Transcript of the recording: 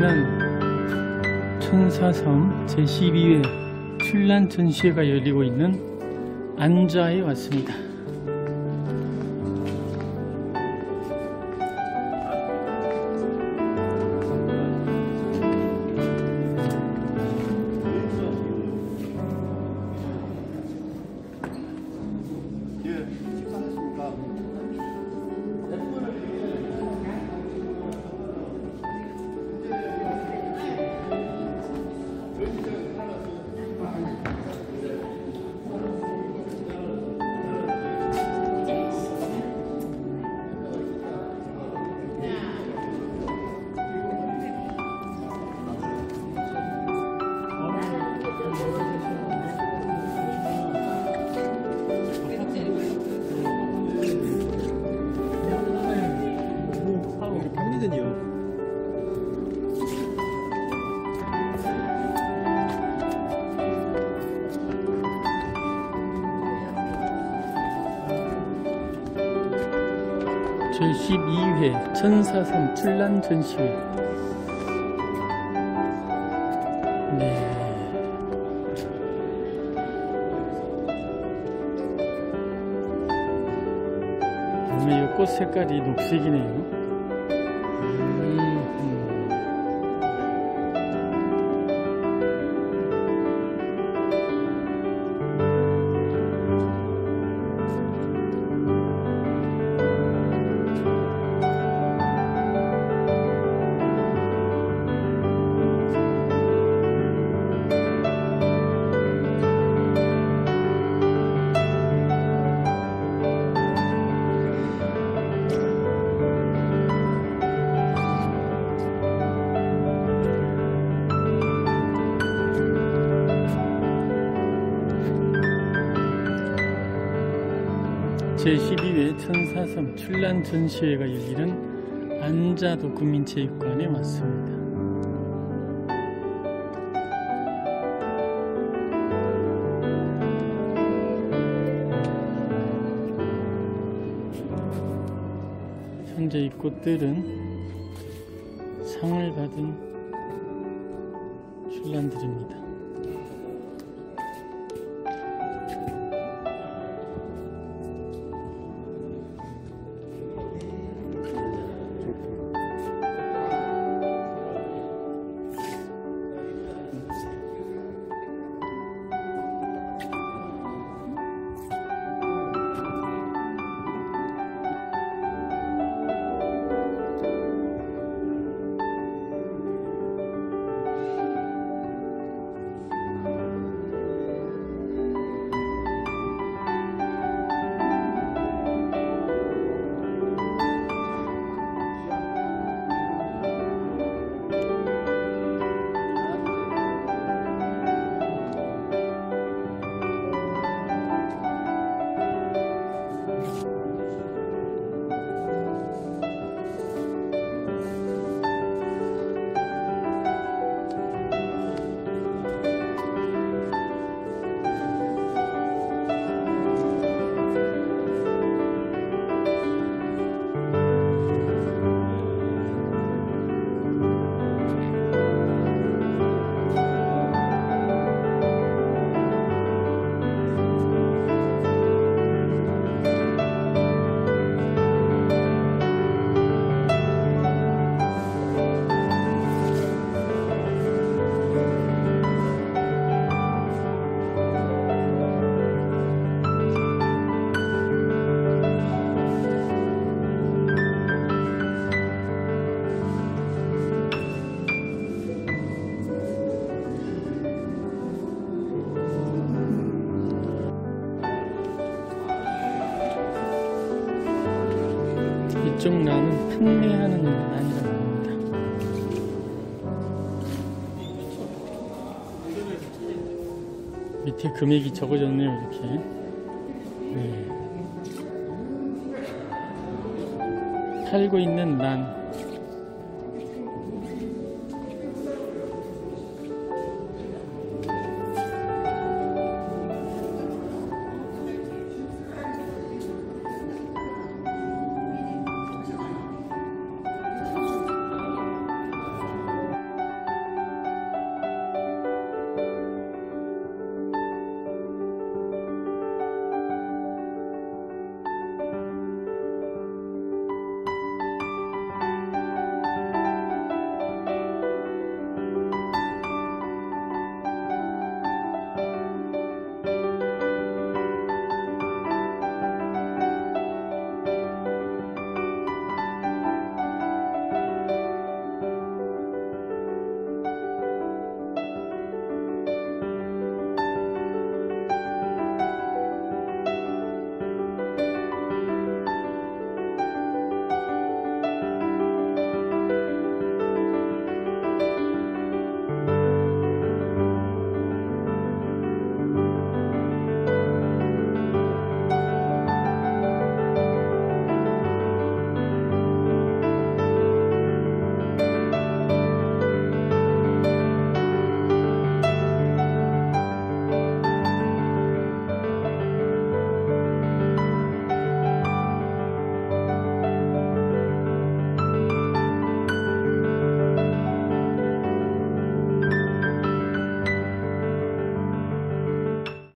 신안 천사섬 제12회 출란 전시회가 열리고 있는 안자에 왔습니다. 제12회 천사섬 출란 전시회 네. 오늘 이꽃 색깔이 녹색이네요. 제12회 천사섬 출란 전시회가 열리는 안자도 국민체육관에 왔습니다. 현재 이 꽃들은 상을 받은 출란들입니다. 난은 판매하는 난이라고 합니다. 밑에 금액이 적어졌네요, 이렇게. 네. 팔고 있는 난